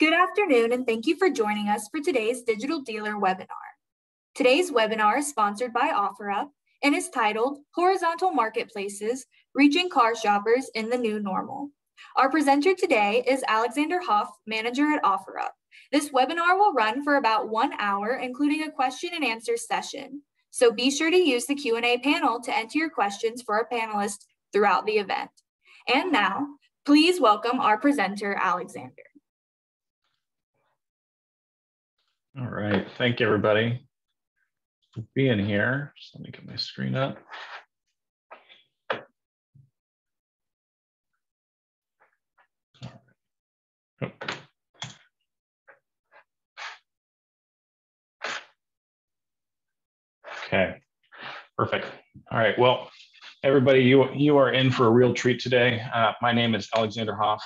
Good afternoon, and thank you for joining us for today's Digital Dealer webinar. Today's webinar is sponsored by OfferUp and is titled Horizontal Marketplaces, Reaching Car Shoppers in the New Normal. Our presenter today is Alexander Hoff, Manager at OfferUp. This webinar will run for about one hour, including a question and answer session. So be sure to use the Q&A panel to enter your questions for our panelists throughout the event. And now, please welcome our presenter, Alexander. All right, thank you everybody for being here. Just let me get my screen up. Okay, perfect. All right, well, everybody, you, you are in for a real treat today. Uh, my name is Alexander Hoff.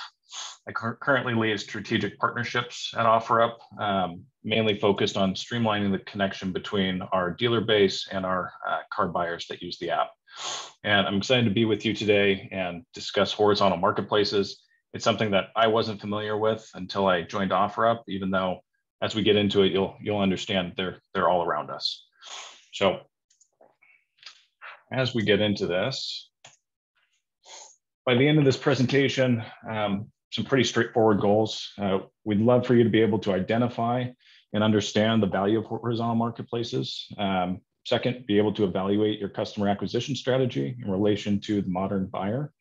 I currently lead strategic partnerships at OfferUp, um, mainly focused on streamlining the connection between our dealer base and our uh, car buyers that use the app. And I'm excited to be with you today and discuss horizontal marketplaces. It's something that I wasn't familiar with until I joined OfferUp, even though as we get into it, you'll, you'll understand they're, they're all around us. So as we get into this, by the end of this presentation, um, some pretty straightforward goals. Uh, we'd love for you to be able to identify and understand the value of horizontal marketplaces. Um, second, be able to evaluate your customer acquisition strategy in relation to the modern buyer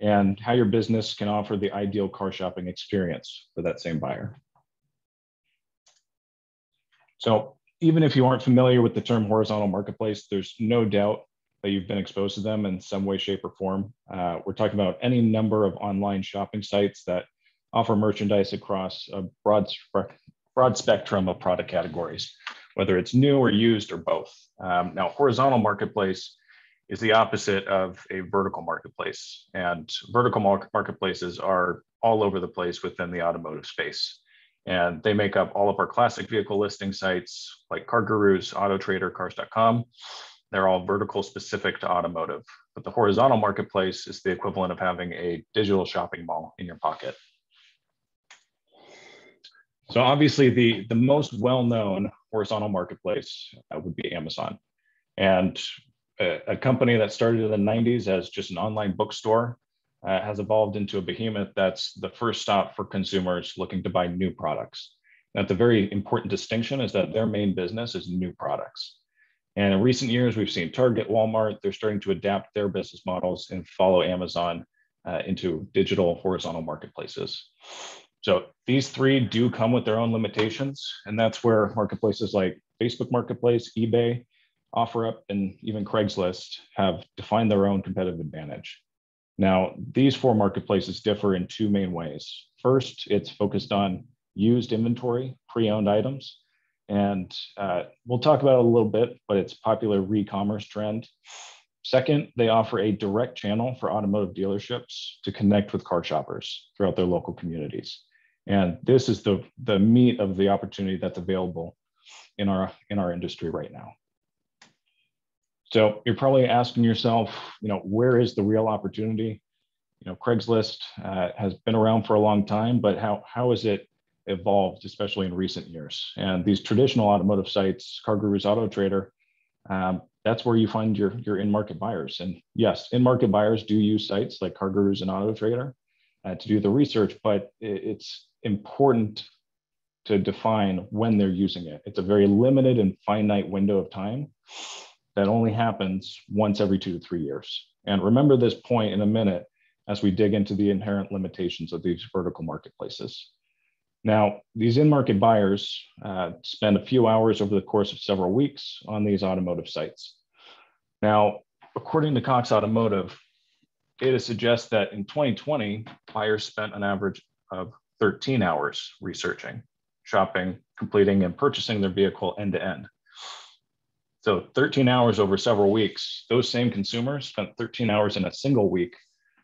and how your business can offer the ideal car shopping experience for that same buyer. So even if you aren't familiar with the term horizontal marketplace, there's no doubt that you've been exposed to them in some way, shape, or form. Uh, we're talking about any number of online shopping sites that offer merchandise across a broad, broad spectrum of product categories, whether it's new or used or both. Um, now, horizontal marketplace is the opposite of a vertical marketplace, and vertical marketplaces are all over the place within the automotive space. And they make up all of our classic vehicle listing sites like CarGurus, AutoTrader, Cars.com, they're all vertical specific to automotive. But the horizontal marketplace is the equivalent of having a digital shopping mall in your pocket. So obviously the, the most well-known horizontal marketplace uh, would be Amazon. And a, a, company that started in the 90s as just an online bookstore uh, has evolved into a behemoth that's the first stop for consumers looking to buy new products. Now, the very important distinction is that their main business is new products. And in recent years, we've seen Target, Walmart, they're starting to adapt their business models and follow Amazon uh, into digital horizontal marketplaces. So these three do come with their own limitations. And that's where marketplaces like Facebook Marketplace, eBay, OfferUp, and even Craigslist have defined their own competitive advantage. Now, these four marketplaces differ in two main ways. First, it's focused on used inventory, pre-owned items. And uh, we'll talk about it a little bit, but it's popular re-commerce trend. Second, they offer a direct channel for automotive dealerships to connect with car shoppers throughout their local communities. And this is the, the meat of the opportunity that's available in our, in our industry right now. So you're probably asking yourself, you know, where is the real opportunity? You know, Craigslist uh, has been around for a long time, but how, how is it evolved, especially in recent years. And these traditional automotive sites, CarGurus Auto Trader, um, that's where you find your, your in-market buyers. And yes, in-market buyers do use sites like CarGurus and Auto Trader uh, to do the research, but it's important to define when they're using it. It's a very limited and finite window of time that only happens once every two to three years. And remember this point in a minute as we dig into the inherent limitations of these vertical marketplaces. Now, these in-market buyers uh, spend a few hours over the course of several weeks on these automotive sites. Now, according to Cox Automotive, data suggests that in 2020, buyers spent an average of 13 hours researching, shopping, completing, and purchasing their vehicle end to end. So 13 hours over several weeks, those same consumers spent 13 hours in a single week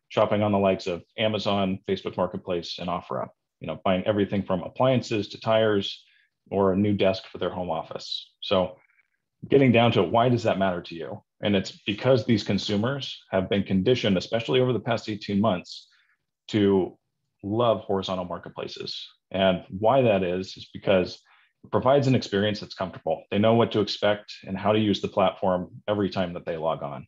shopping on the likes of Amazon, Facebook Marketplace, and OfferUp you know, buying everything from appliances to tires or a new desk for their home office. So getting down to why does that matter to you? And it's because these consumers have been conditioned, especially over the past 18 months, to love horizontal marketplaces. And why that is, is because it provides an experience that's comfortable. They know what to expect and how to use the platform every time that they log on.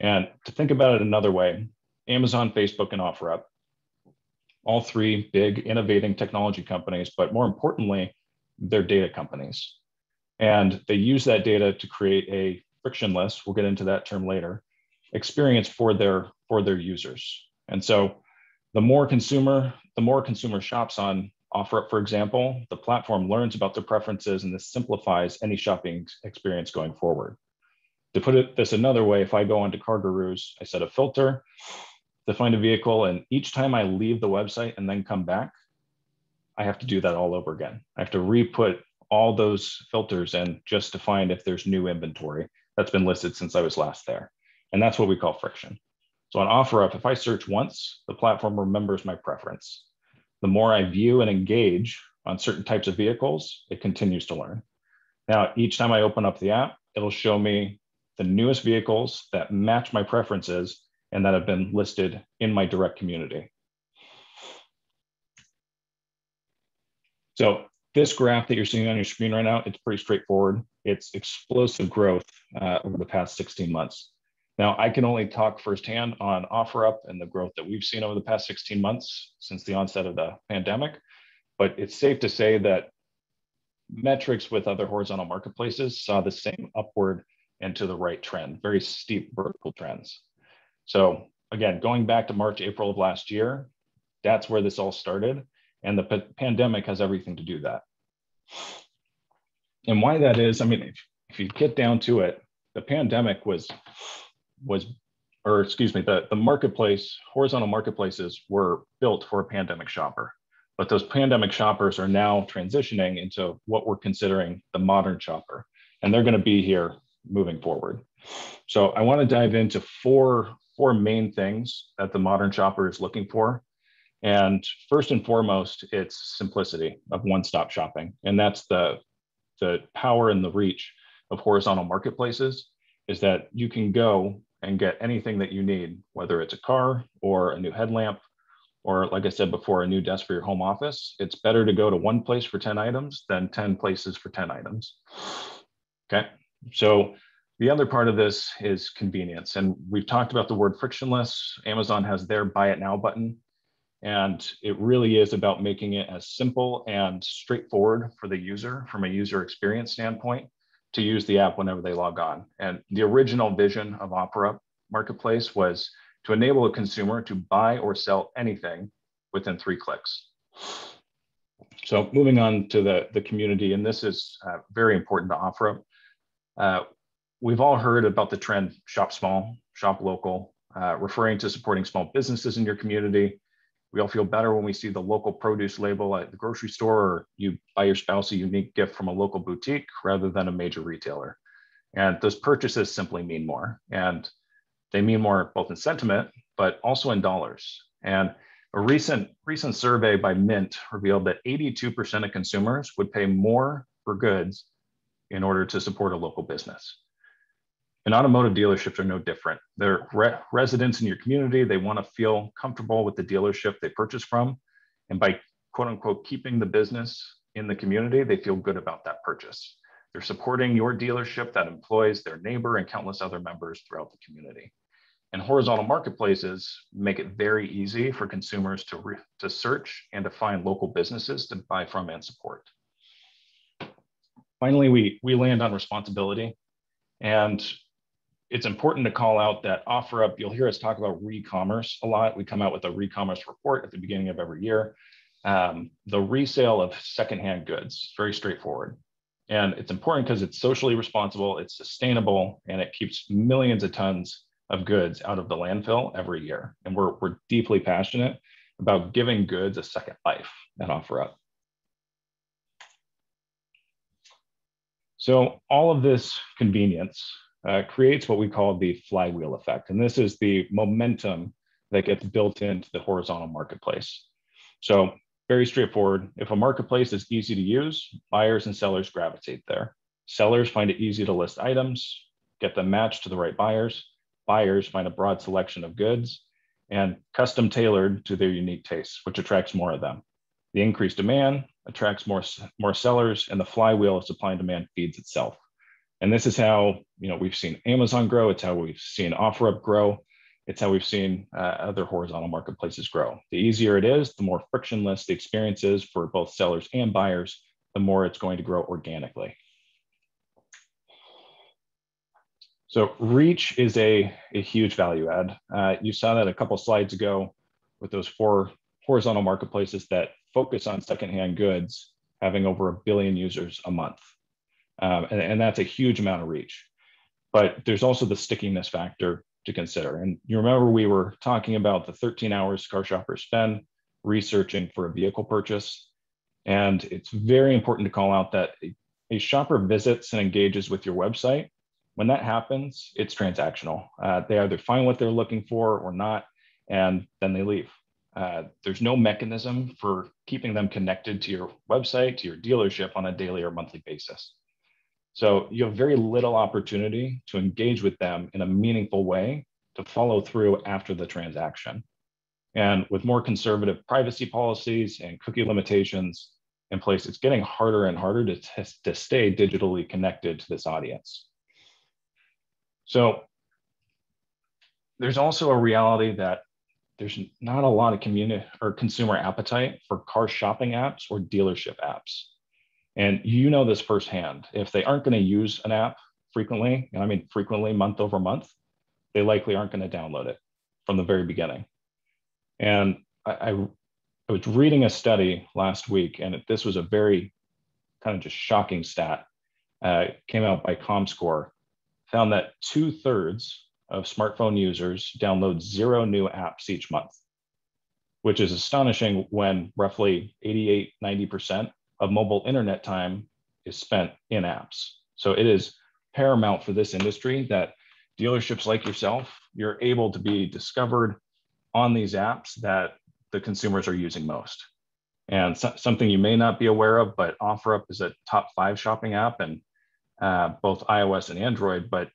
And to think about it another way, Amazon, Facebook, and OfferUp, all three big innovating technology companies, but more importantly, they're data companies. And they use that data to create a frictionless, we'll get into that term later, experience for their for their users. And so the more consumer, the more consumer shops on OfferUp, for example, the platform learns about their preferences and this simplifies any shopping experience going forward. To put it this another way, if I go onto CarGurus, I set a filter to find a vehicle, and each time I leave the website and then come back, I have to do that all over again. I have to re-put all those filters in just to find if there's new inventory that's been listed since I was last there. And that's what we call friction. So on OfferUp, if I search once, the platform remembers my preference. The more I view and engage on certain types of vehicles, it continues to learn. Now, each time I open up the app, it'll show me the newest vehicles that match my preferences and that have been listed in my direct community. So this graph that you're seeing on your screen right now, it's pretty straightforward. It's explosive growth uh, over the past 16 months. Now, I can only talk firsthand on OfferUp and the growth that we've seen over the past 16 months since the onset of the pandemic, but it's safe to say that metrics with other horizontal marketplaces saw the same upward and to the right trend, very steep vertical trends. So again, going back to March, April of last year, that's where this all started. And the p- pandemic has everything to do that. And why that is, I mean, if, if you get down to it, the pandemic was was or excuse me, the, the marketplace, horizontal marketplaces were built for a pandemic shopper. But those pandemic shoppers are now transitioning into what we're considering the modern shopper. And they're going to be here moving forward. So I want to dive into four, four main things that the modern shopper is looking for. And first and foremost, it's simplicity of one-stop shopping. And that's the, the power and the reach of horizontal marketplaces is that you can go and get anything that you need, whether it's a car or a new headlamp, or like I said before, a new desk for your home office. It's better to go to one place for 10 items than 10 places for 10 items. Okay, so the other part of this is convenience. And we've talked about the word frictionless. Amazon has their buy it now button. And it really is about making it as simple and straightforward for the user from a user experience standpoint to use the app whenever they log on. And the original vision of OfferUp Marketplace was to enable a consumer to buy or sell anything within three clicks. So moving on to the, the community, and this is uh, very important to OfferUp. Uh, we've all heard about the trend shop small, shop local, uh, referring to supporting small businesses in your community. We all feel better when we see the local produce label at the grocery store, or you buy your spouse a unique gift from a local boutique rather than a major retailer. And those purchases simply mean more. And they mean more both in sentiment, but also in dollars. And a recent, recent survey by Mint revealed that 82% of consumers would pay more for goods in order to support a local business. And automotive dealerships are no different. They're re residents in your community. They want to feel comfortable with the dealership they purchase from. And by quote unquote keeping the business in the community, they feel good about that purchase. They're supporting your dealership that employs their neighbor and countless other members throughout the community. And horizontal marketplaces make it very easy for consumers to, to search and to find local businesses to buy from and support. Finally, we, we land on responsibility. And it's important to call out that OfferUp, you'll hear us talk about re-commerce a lot. We come out with a re-commerce report at the beginning of every year. Um, the resale of secondhand goods, very straightforward. And it's important because it's socially responsible, it's sustainable, and it keeps millions of tons of goods out of the landfill every year. And we're, we're deeply passionate about giving goods a second life at OfferUp. So all of this convenience uh, creates what we call the flywheel effect. And this is the momentum that gets built into the horizontal marketplace. So very straightforward. If a marketplace is easy to use, buyers and sellers gravitate there. Sellers find it easy to list items, get them matched to the right buyers. Buyers find a broad selection of goods, and custom tailored to their unique tastes, which attracts more of them. The increased demand attracts more, more sellers and the flywheel of supply and demand feeds itself. And this is how you know we've seen Amazon grow. It's how we've seen OfferUp grow. It's how we've seen uh, other horizontal marketplaces grow. The easier it is, the more frictionless the experience is for both sellers and buyers, the more it's going to grow organically. So reach is a, a huge value add. Uh, you saw that a couple slides ago with those four horizontal marketplaces that focus on secondhand goods having over a billion users a month. Um, and, and that's a huge amount of reach. But there's also the stickiness factor to consider. And you remember we were talking about the 13 hours car shoppers spend researching for a vehicle purchase. And it's very important to call out that a shopper visits and engages with your website. When that happens, it's transactional. Uh, they either find what they're looking for or not, and then they leave. Uh, there's no mechanism for keeping them connected to your website, to your dealership on a daily or monthly basis. So you have very little opportunity to engage with them in a meaningful way to follow through after the transaction. And with more conservative privacy policies and cookie limitations in place, it's getting harder and harder to, to stay digitally connected to this audience. So there's also a reality that there's not a lot of community or consumer appetite for car shopping apps or dealership apps. And you know this firsthand. If they aren't going to use an app frequently, and I mean frequently month over month, they likely aren't going to download it from the very beginning. And I, I, I was reading a study last week, and this was a very kind of just shocking stat. Uh, came out by ComScore, found that two thirds of smartphone users download zero new apps each month, which is astonishing when roughly 88, 90% of mobile internet time is spent in apps. So it is paramount for this industry that dealerships like yourself, you're able to be discovered on these apps that the consumers are using most. And so, something you may not be aware of, but OfferUp is a top five shopping app and uh, both iOS and Android. But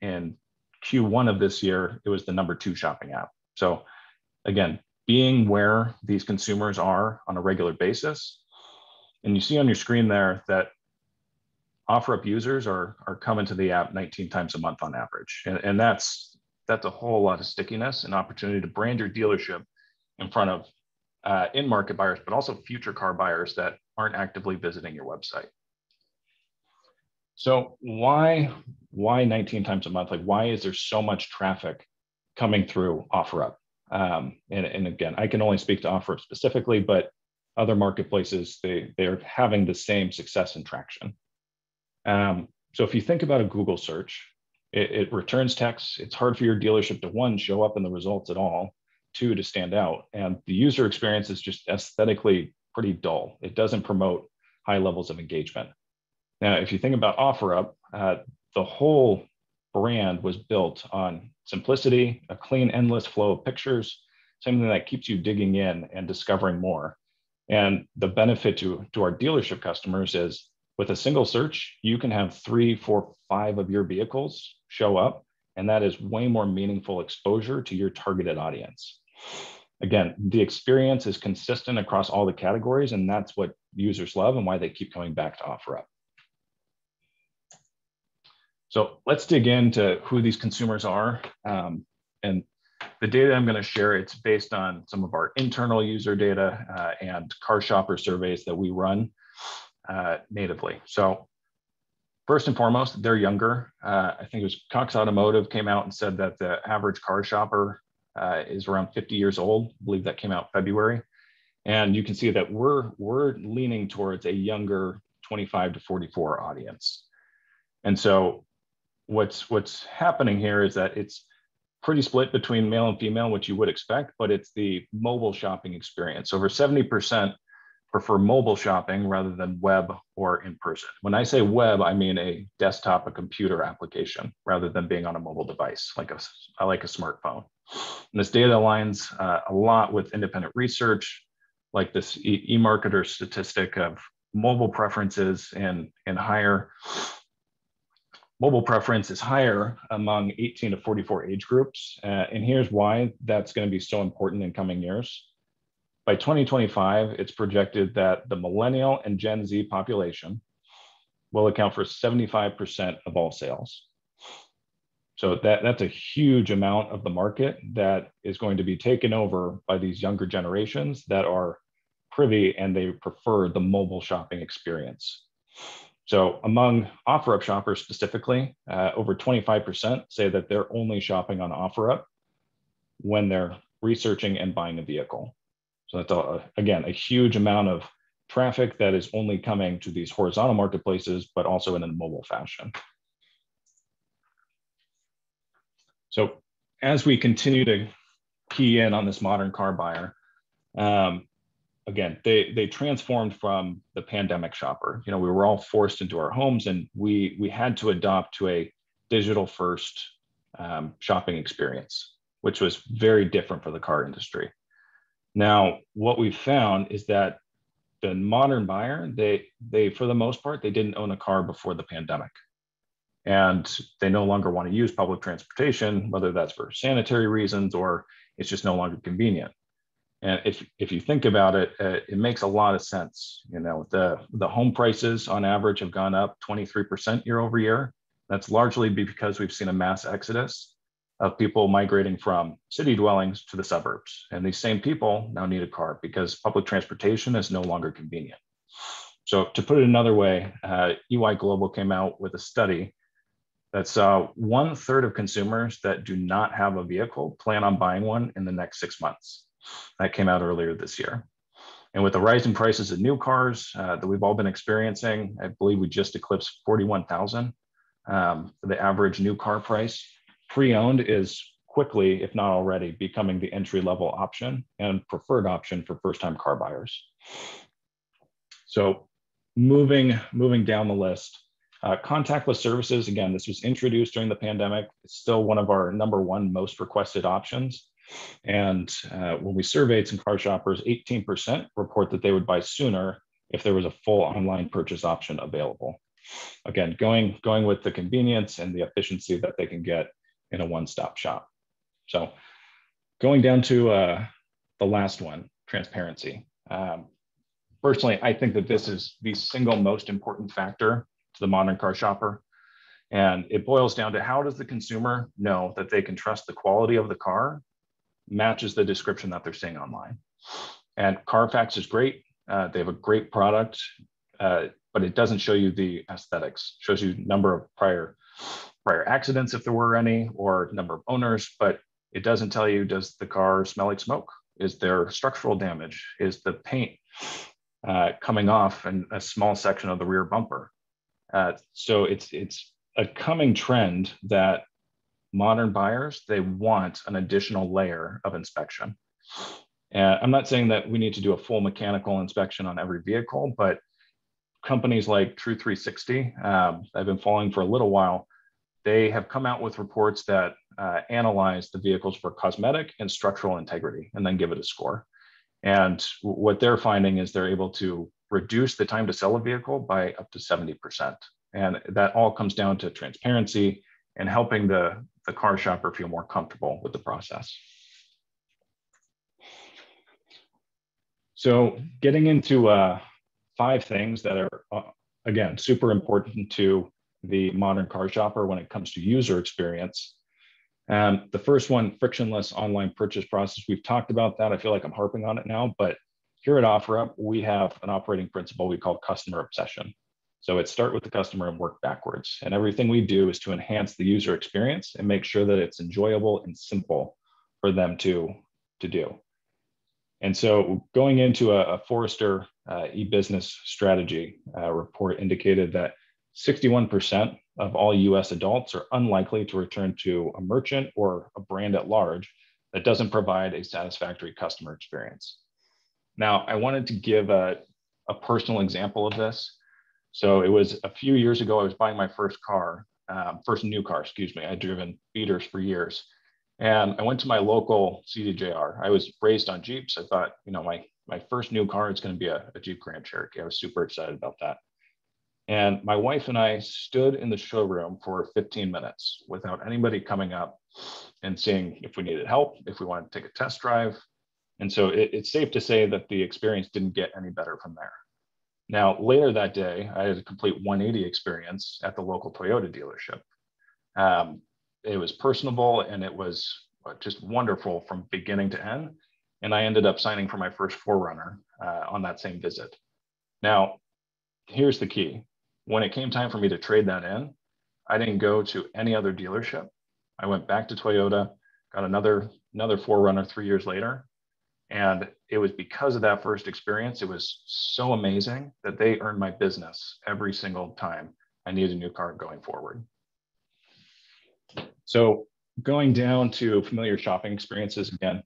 in Q1 of this year, it was the number two shopping app. So again, being where these consumers are on a regular basis. And you see on your screen there that OfferUp users are, are coming to the app 19 times a month on average. And, and that's, that's a whole lot of stickiness and opportunity to brand your dealership in front of uh, in-market buyers, but also future car buyers that aren't actively visiting your website. So why why 19 times a month? Like why is there so much traffic coming through OfferUp? Um, and, and again, I can only speak to OfferUp specifically, but other marketplaces they they are having the same success and traction. Um, so if you think about a Google search, it, it returns text. It's hard for your dealership to one show up in the results at all, two to stand out, and the user experience is just aesthetically pretty dull. It doesn't promote high levels of engagement. Now, if you think about OfferUp, uh, the whole brand was built on simplicity, a clean, endless flow of pictures, something that keeps you digging in and discovering more. And the benefit to, to our dealership customers is with a single search, you can have three, four, five of your vehicles show up, and that is way more meaningful exposure to your targeted audience. Again, the experience is consistent across all the categories, and that's what users love and why they keep coming back to OfferUp. So let's dig into who these consumers are. Um, and the data I'm going to share, it's based on some of our internal user data uh, and car shopper surveys that we run uh, natively. So first and foremost, they're younger. Uh, I think it was Cox Automotive came out and said that the average car shopper uh, is around 50 years old. I believe that came out February. And you can see that we're, we're leaning towards a younger 25 to 44 audience. And so what's what's happening here is that it's pretty split between male and female, which you would expect, but it's the mobile shopping experience. Over 70% prefer mobile shopping rather than web or in person. When I say web, I mean a desktop, a computer application, rather than being on a mobile device like a, like a smartphone. And this data aligns uh, a lot with independent research, like this eMarketer statistic of mobile preferences and, and higher mobile preference is higher among 18 to 44 age groups. Uh, and here's why that's going to be so important in coming years. By 2025, it's projected that the millennial and Gen Z population will account for 75% of all sales. So that, that's a huge amount of the market that is going to be taken over by these younger generations that are privy and they prefer the mobile shopping experience. So among OfferUp shoppers specifically, uh, over 25% say that they're only shopping on OfferUp when they're researching and buying a vehicle. So that's, a, again, a huge amount of traffic that is only coming to these horizontal marketplaces, but also in a mobile fashion. So as we continue to key in on this modern car buyer, um, again, they they transformed from the pandemic shopper. You know, we were all forced into our homes, and we we had to adopt to a digital first um, shopping experience, which was very different for the car industry. Now, what we've found is that the modern buyer, they they for the most part, they didn't own a car before the pandemic. And they no longer want to use public transportation, whether that's for sanitary reasons or it's just no longer convenient. And if, if you think about it, uh, it makes a lot of sense. You know, the, the home prices on average have gone up 23% year over year. That's largely because we've seen a mass exodus of people migrating from city dwellings to the suburbs. And these same people now need a car because public transportation is no longer convenient. So to put it another way, uh, EY Global came out with a study that saw one third of consumers that do not have a vehicle plan on buying one in the next six months. That came out earlier this year. And with the rising prices of new cars uh, that we've all been experiencing, I believe we just eclipsed 41,000 um, the average new car price. Pre-owned is quickly, if not already, becoming the entry level option and preferred option for first-time car buyers. So moving, moving down the list, uh, contactless services, again, this was introduced during the pandemic. It's still one of our number one most requested options. And uh, when we surveyed some car shoppers, 18% report that they would buy sooner if there was a full online purchase option available. Again, going, going with the convenience and the efficiency that they can get in a one-stop shop. So going down to uh, the last one, transparency. Um, personally, I think that this is the single most important factor to the modern car shopper. And it boils down to how does the consumer know that they can trust the quality of the car matches the description that they're seeing online. And Carfax is great. Uh, they have a great product, uh, but it doesn't show you the aesthetics. It shows you number of prior prior accidents if there were any, or number of owners, but it doesn't tell you does the car smell like smoke? Is there structural damage? Is the paint uh, coming off in a small section of the rear bumper? Uh, so it's it's a coming trend that modern buyers, they want an additional layer of inspection. And I'm not saying that we need to do a full mechanical inspection on every vehicle, but companies like True 360, um, I've been following for a little while, they have come out with reports that uh, analyze the vehicles for cosmetic and structural integrity and then give it a score. And what they're finding is they're able to reduce the time to sell a vehicle by up to 70%. And that all comes down to transparency and helping the, the car shopper feel more comfortable with the process. So getting into uh, five things that are, uh, again, super important to the modern car shopper when it comes to user experience. Um, the first one, frictionless online purchase process. We've talked about that. I feel like I'm harping on it now, but here at OfferUp, we have an operating principle we call customer obsession. So it's start with the customer and work backwards. And everything we do is to enhance the user experience and make sure that it's enjoyable and simple for them to, to do. And so going into a, a Forrester uh, e-business strategy uh, report indicated that 61% of all US adults are unlikely to return to a merchant or a brand at large that doesn't provide a satisfactory customer experience. Now, I wanted to give a, a personal example of this. So it was a few years ago, I was buying my first car, um, first new car, excuse me. I'd driven beaters for years. And I went to my local CDJR. I was raised on Jeeps. I thought, you know, my, my first new car is going to be a, a Jeep Grand Cherokee. I was super excited about that. And my wife and I stood in the showroom for 15 minutes without anybody coming up and seeing if we needed help, if we wanted to take a test drive. And so it, it's safe to say that the experience didn't get any better from there. Now, later that day, I had a complete 180 experience at the local Toyota dealership. Um, it was personable and it was uh, just wonderful from beginning to end. And I ended up signing for my first 4Runner uh, on that same visit. Now, here's the key. When it came time for me to trade that in, I didn't go to any other dealership. I went back to Toyota, got another another 4Runner three years later, and it was because of that first experience. It was so amazing that they earned my business every single time I needed a new car going forward. So going down to familiar shopping experiences again,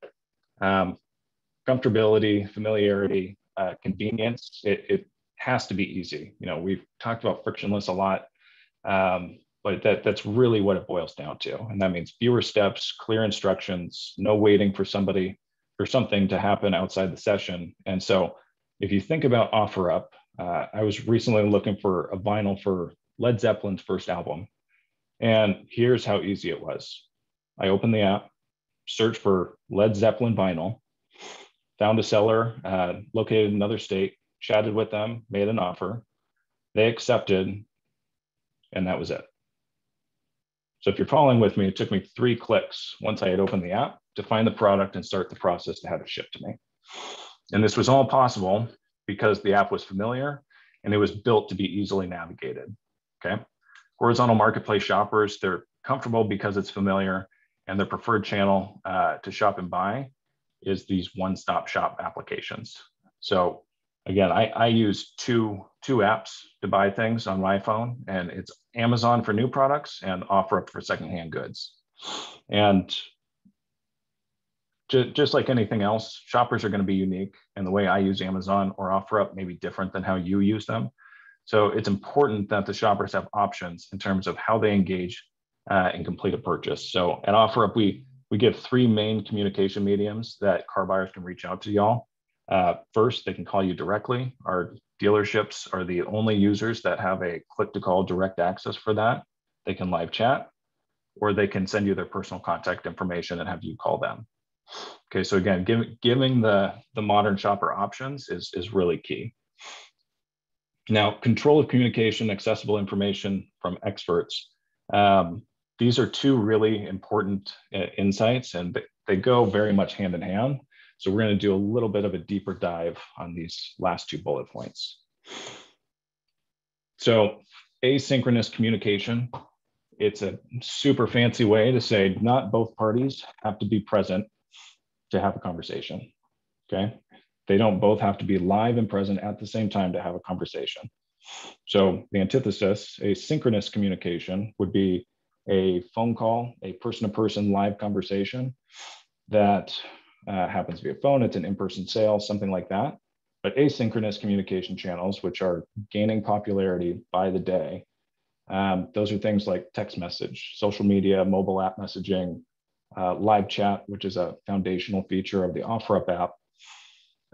um, comfortability, familiarity, uh, convenience, it, it, has to be easy. You know, we've talked about frictionless a lot, um, but that, that's really what it boils down to. And that means fewer steps, clear instructions, no waiting for somebody or something to happen outside the session. And so if you think about OfferUp, uh, I was recently looking for a vinyl for Led Zeppelin's first album. And here's how easy it was. I opened the app, searched for Led Zeppelin vinyl, found a seller uh, located in another state, chatted with them, made an offer. They accepted, and that was it. So if you're following with me, it took me three clicks once I had opened the app to find the product and start the process to have it shipped to me. And this was all possible because the app was familiar and it was built to be easily navigated. Okay. Horizontal marketplace shoppers, they're comfortable because it's familiar and their preferred channel uh, to shop and buy is these one-stop shop applications. So again, I, I use two, two apps to buy things on my phone and it's Amazon for new products and OfferUp for secondhand goods. And just, like anything else, shoppers are going to be unique. And the way I use Amazon or OfferUp may be different than how you use them. So it's important that the shoppers have options in terms of how they engage uh, and complete a purchase. So at OfferUp, we, we give three main communication mediums that car buyers can reach out to y'all. Uh, first, they can call you directly. Our dealerships are the only users that have a click to call direct access for that. They can live chat or they can send you their personal contact information and have you call them. Okay, so again, give, giving the, the modern shopper options is, is really key. Now, control of communication, accessible information from experts. Um, these are two really important uh, insights and they go very much hand in hand. So we're going to do a little bit of a deeper dive on these last two bullet points. So asynchronous communication, it's a super fancy way to say not both parties have to be present to have a conversation, okay? They don't both have to be live and present at the same time to have a conversation. So the antithesis, a synchronous communication would be a phone call, a person-to-person live conversation that uh, happens via phone. It's an in-person sale, something like that. But asynchronous communication channels, which are gaining popularity by the day, um, those are things like text message, social media, mobile app messaging, uh, live chat, which is a foundational feature of the OfferUp app.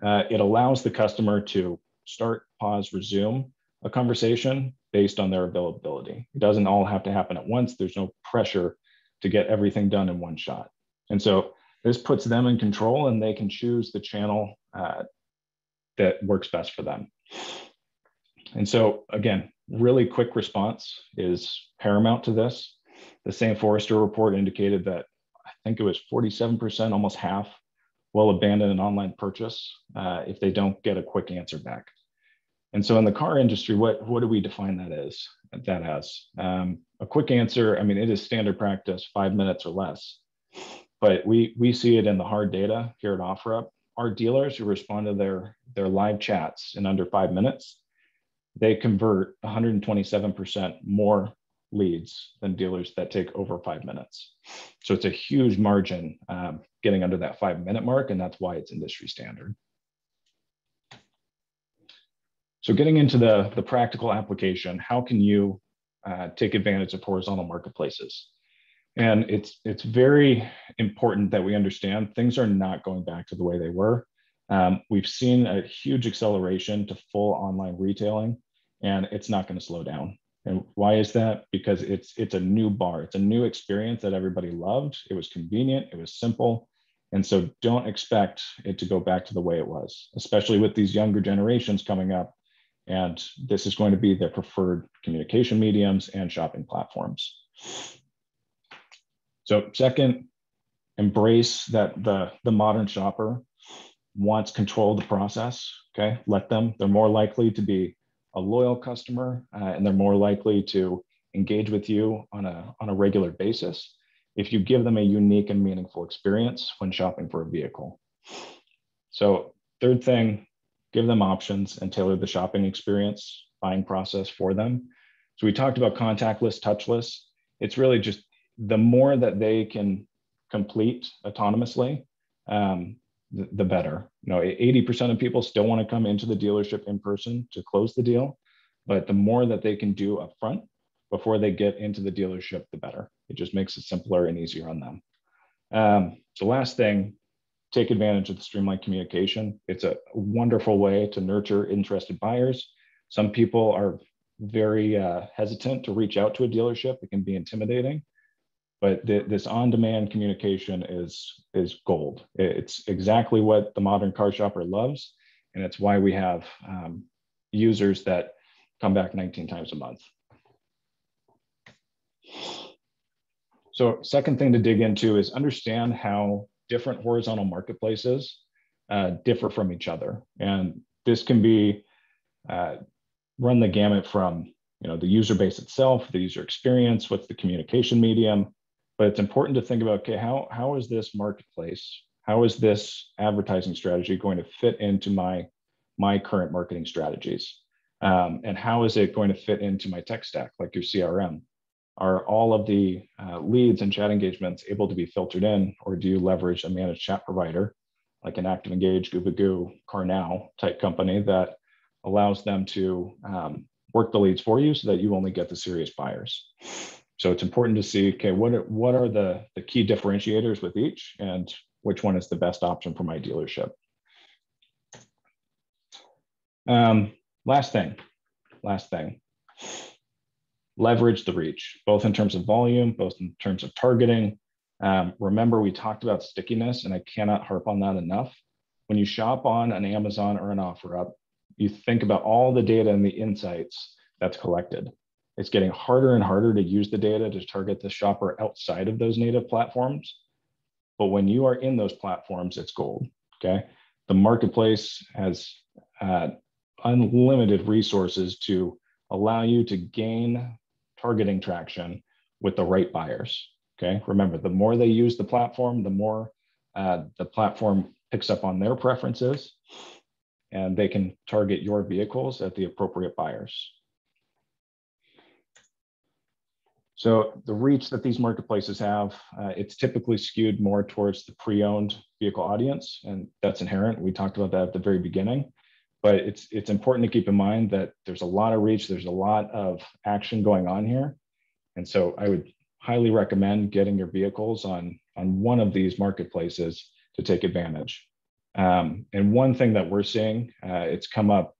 Uh, it allows the customer to start, pause, resume a conversation based on their availability. It doesn't all have to happen at once. There's no pressure to get everything done in one shot. And so this puts them in control and they can choose the channel uh, that works best for them. And so again, really quick response is paramount to this. The St. Forrester report indicated that think it was 47%, almost half, will abandon an online purchase uh, if they don't get a quick answer back. And so in the car industry, what, what do we define that as? That as um, a quick answer. I mean, it is standard practice, five minutes or less. But we we see it in the hard data here at OfferUp. Our dealers who respond to their their live chats in under five minutes, they convert 127% more leads than dealers that take over five minutes. So it's a huge margin um, getting under that five minute mark, and that's why it's industry standard. So getting into the, the practical application, how can you uh, take advantage of horizontal marketplaces? And it's, it's very important that we understand things are not going back to the way they were. Um, we've seen a huge acceleration to full online retailing and it's not going to slow down. And why is that? Because it's it's a new bar. It's a new experience that everybody loved. It was convenient. It was simple. And so don't expect it to go back to the way it was, especially with these younger generations coming up. And this is going to be their preferred communication mediums and shopping platforms. So second, embrace that the, the modern shopper wants control of the process. Okay, let them. They're more likely to be a loyal customer uh, and they're more likely to engage with you on a, on a regular basis if you give them a unique and meaningful experience when shopping for a vehicle. So third thing, give them options and tailor the shopping experience, buying process for them. So we talked about contactless, touchless. It's really just the more that they can complete autonomously, um, the, better. You know, 80% of people still want to come into the dealership in person to close the deal, but the more that they can do upfront before they get into the dealership, the better. It just makes it simpler and easier on them. Um, the last thing, take advantage of the streamlined communication. It's a wonderful way to nurture interested buyers. Some people are very uh, hesitant to reach out to a dealership. It can be intimidating but th- this on-demand communication is is gold. It's exactly what the modern car shopper loves, and it's why we have um, users that come back 19 times a month. So, second thing to dig into is understand how different horizontal marketplaces uh, differ from each other, and this can be uh, run the gamut from you know the user base itself, the user experience, what's the communication medium, but it's important to think about okay how how is this marketplace how is this advertising strategy going to fit into my my current marketing strategies? Um, and how is it going to fit into my tech stack like your crm are all of the uh, leads and chat engagements able to be filtered in or do you leverage a managed chat provider like an ActivEngage goo CarNow type company that allows them to um, work the leads for you so that you only get the serious buyers so it's important to see, okay, what are, what are the, the key differentiators with each and which one is the best option for my dealership. Um, last thing, last thing, leverage the reach, both in terms of volume, both in terms of targeting. Um, remember, we talked about stickiness, and I cannot harp on that enough. When you shop on an Amazon or an OfferUp, you think about all the data and the insights that's collected. It's getting harder and harder to use the data to target the shopper outside of those native platforms. But when you are in those platforms, it's gold. Okay. The marketplace has uh, unlimited resources to allow you to gain targeting traction with the right buyers. Okay. Remember, the more they use the platform, the more uh, the platform picks up on their preferences and they can target your vehicles at the appropriate buyers. So the reach that these marketplaces have, uh, it's typically skewed more towards the pre-owned vehicle audience, and that's inherent. We talked about that at the very beginning, but it's it's important to keep in mind that there's a lot of reach, there's a lot of action going on here, and so I would highly recommend getting your vehicles on on one of these marketplaces to take advantage. Um, and one thing that we're seeing, uh, it's come up,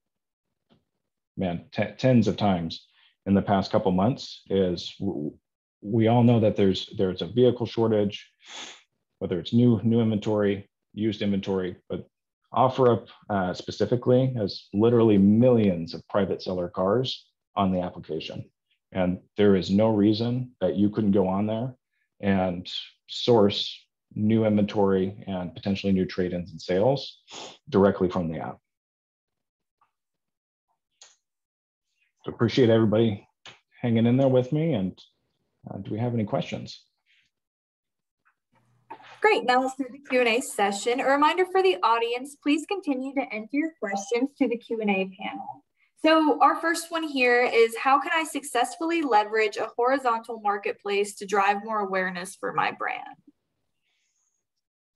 man, tens of times in the past couple months is we all know that there's there's a vehicle shortage, whether it's new new inventory, used inventory, but OfferUp uh, specifically has literally millions of private seller cars on the application. And there is no reason that you couldn't go on there and source new inventory and potentially new trade-ins and sales directly from the app. Appreciate everybody hanging in there with me. And uh, do we have any questions? Great, now let's do the Q&A session. A reminder for the audience, please continue to enter your questions to the Q&A panel. So our first one here is how can I successfully leverage a horizontal marketplace to drive more awareness for my brand?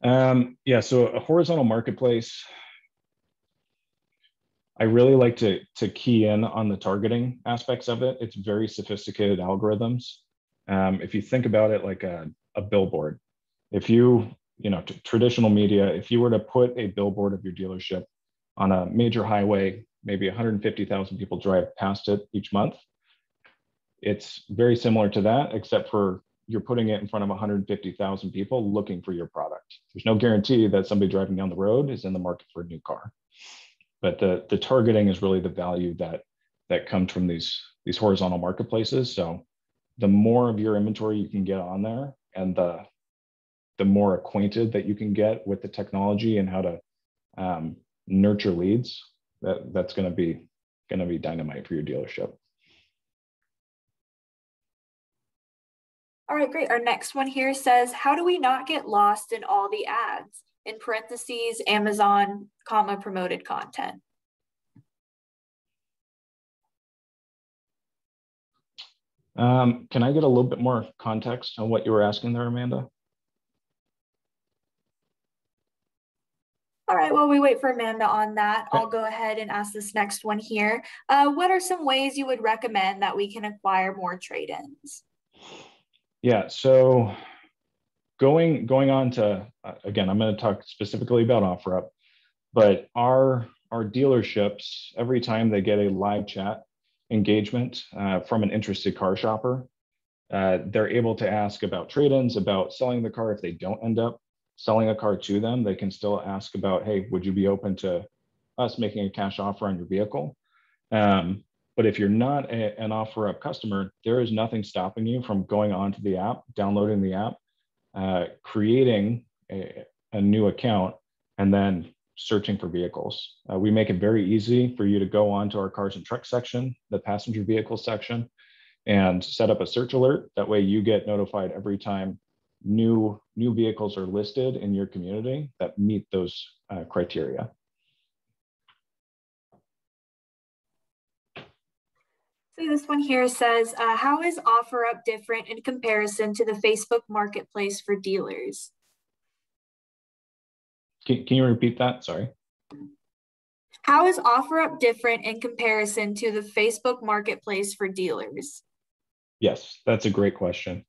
Um, yeah, so a horizontal marketplace, I really like to, to key in on the targeting aspects of it. It's very sophisticated algorithms. Um, if you think about it like a, a billboard, if you, you know, traditional media, if you were to put a billboard of your dealership on a major highway maybe 150,000 people drive past it each month. It's very similar to that, except for you're putting it in front of 150,000 people looking for your product. There's no guarantee that somebody driving down the road is in the market for a new car. But the, the targeting is really the value that, that comes from these, these horizontal marketplaces. So the more of your inventory you can get on there and the, the more acquainted that you can get with the technology and how to um, nurture leads, that, that's going to be going to be dynamite for your dealership. All right, great. Our next one here says, how do we not get lost in all the ads? In parentheses, Amazon, comma, promoted content. Um, can I get a little bit more context on what you were asking there, Amanda? All right, while we wait for Amanda on that, okay. I'll go ahead and ask this next one here. Uh, what are some ways you would recommend that we can acquire more trade-ins? Yeah, so going going on to uh, again, I'm going to talk specifically about OfferUp, but our our dealerships every time they get a live chat engagement uh, from an interested car shopper, uh, they're able to ask about trade-ins, about selling the car. If they don't end up selling a car to them, they can still ask about, hey, would you be open to us making a cash offer on your vehicle? Um, but if you're not a, an OfferUp customer, there is nothing stopping you from going onto the app, downloading the app, uh, creating a, a, new account, and then searching for vehicles. Uh, we make it very easy for you to go onto our cars and trucks section, the passenger vehicle section, and set up a search alert. That way you get notified every time new, new vehicles are listed in your community that meet those uh, criteria. So this one here says, uh, how is OfferUp different in comparison to the Facebook Marketplace for dealers? Can, can you repeat that? Sorry. How is OfferUp different in comparison to the Facebook Marketplace for dealers? Yes, that's a great question.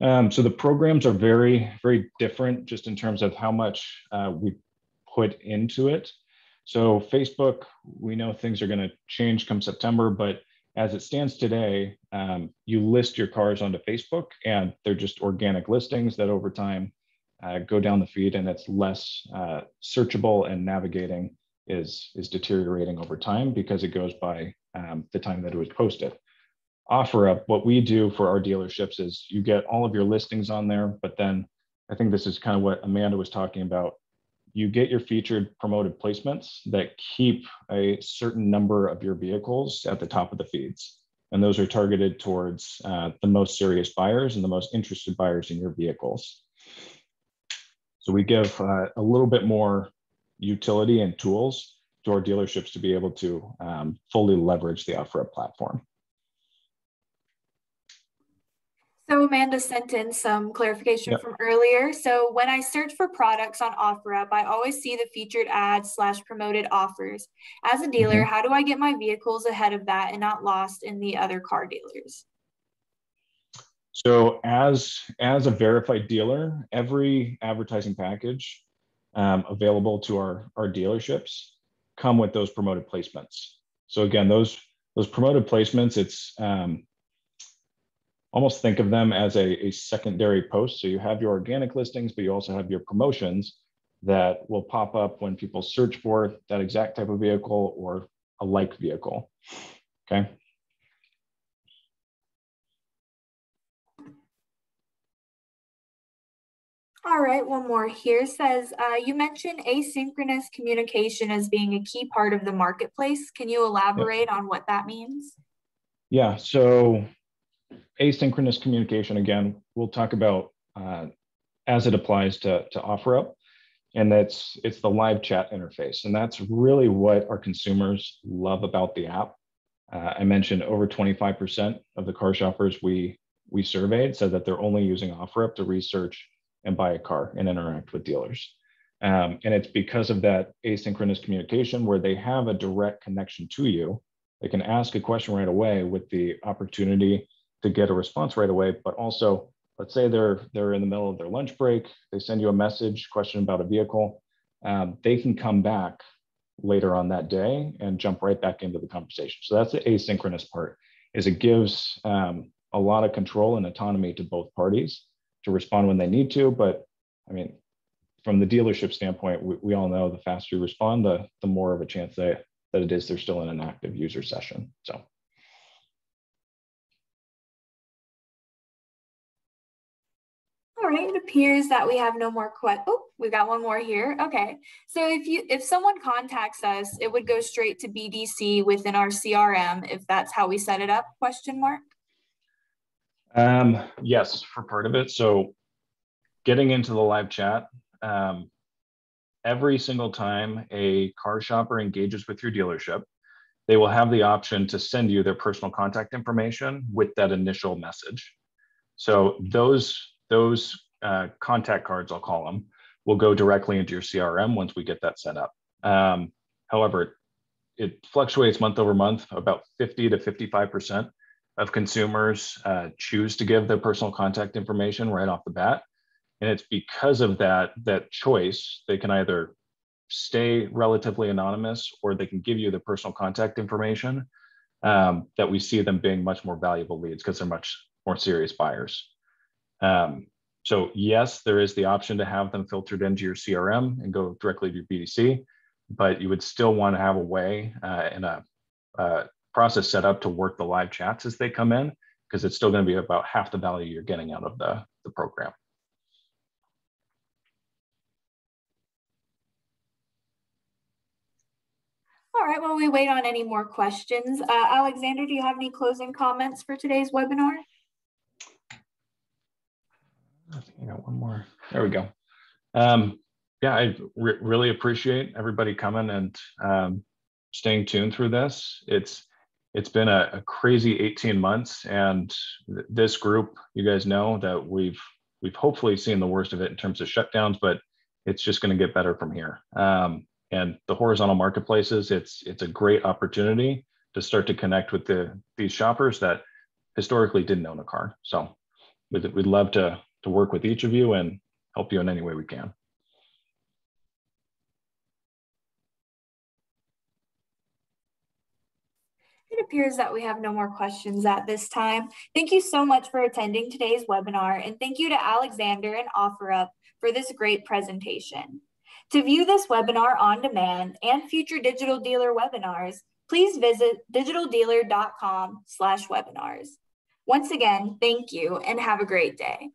Um, so the programs are very, very different just in terms of how much uh, we put into it. So Facebook, we know things are going to change come September, but as it stands today, um, you list your cars onto Facebook and they're just organic listings that over time uh, go down the feed and it's less uh, searchable and navigating is, is deteriorating over time because it goes by um, the time that it was posted. OfferUp what we do for our dealerships is you get all of your listings on there, but then I think this is kind of what Amanda was talking about you get your featured promoted placements that keep a certain number of your vehicles at the top of the feeds. And those are targeted towards uh, the most serious buyers and the most interested buyers in your vehicles. So we give uh, a little bit more utility and tools to our dealerships to be able to um, fully leverage the OfferUp platform. So Amanda sent in some clarification yep. from earlier. So when I search for products on OfferUp, I always see the featured ads slash promoted offers. As a dealer, mm-hmm. how do I get my vehicles ahead of that and not lost in the other car dealers? So as as a verified dealer, every advertising package um, available to our our dealerships come with those promoted placements. So again, those those promoted placements, it's um, almost think of them as a, a secondary post. So you have your organic listings, but you also have your promotions that will pop up when people search for that exact type of vehicle or a like vehicle. Okay. All right, one more here says, uh, you mentioned asynchronous communication as being a key part of the marketplace. Can you elaborate on what that means? Yeah, so asynchronous communication, again, we'll talk about uh, as it applies to, to OfferUp. And that's it's the live chat interface. And that's really what our consumers love about the app. Uh, I mentioned over 25% of the car shoppers we we surveyed said that they're only using OfferUp to research and buy a car and interact with dealers. Um, and it's because of that asynchronous communication where they have a direct connection to you. They can ask a question right away with the opportunity to get a response right away, but also let's say they're they're in the middle of their lunch break, they send you a message, question about a vehicle, um, they can come back later on that day and jump right back into the conversation. So that's the asynchronous part is it gives um, a lot of control and autonomy to both parties to respond when they need to. But I mean, from the dealership standpoint, we, we all know the faster you respond, the, the more of a chance that, that it is they're still in an active user session. So. All right, it appears that we have no more questions. Oh, we got one more here. Okay, so if you if someone contacts us, it would go straight to BDC within our CRM if that's how we set it up? Question mark. Um, yes, for part of it. So, getting into the live chat, um, every single time a car shopper engages with your dealership, they will have the option to send you their personal contact information with that initial message. So those those uh, contact cards, I'll call them, will go directly into your CRM once we get that set up. Um, however, it fluctuates month over month. About 50 to 55% of consumers uh, choose to give their personal contact information right off the bat. And it's because of that, that choice, they can either stay relatively anonymous or they can give you the personal contact information um, that we see them being much more valuable leads because they're much more serious buyers. Um, so yes, there is the option to have them filtered into your CRM and go directly to your BDC, but you would still want to have a way uh, and a, process set up to work the live chats as they come in, because it's still going to be about half the value you're getting out of the, the program. All right, while we wait on any more questions, uh, Alexander, do you have any closing comments for today's webinar? I think I got one more. There we go. Um, yeah, I re really appreciate everybody coming and um, staying tuned through this. It's it's been a, a crazy 18 months, and th this group, you guys know that we've we've hopefully seen the worst of it in terms of shutdowns, but it's just going to get better from here. Um, and the horizontal marketplaces, it's it's a great opportunity to start to connect with the these shoppers that historically didn't own a car. So we'd, we'd love to to work with each of you and help you in any way we can. It appears that we have no more questions at this time. Thank you so much for attending today's webinar and thank you to Alexander and OfferUp for this great presentation. To view this webinar on demand and future digital dealer webinars, please visit digitaldealer.com slash webinars. Once again, thank you and have a great day.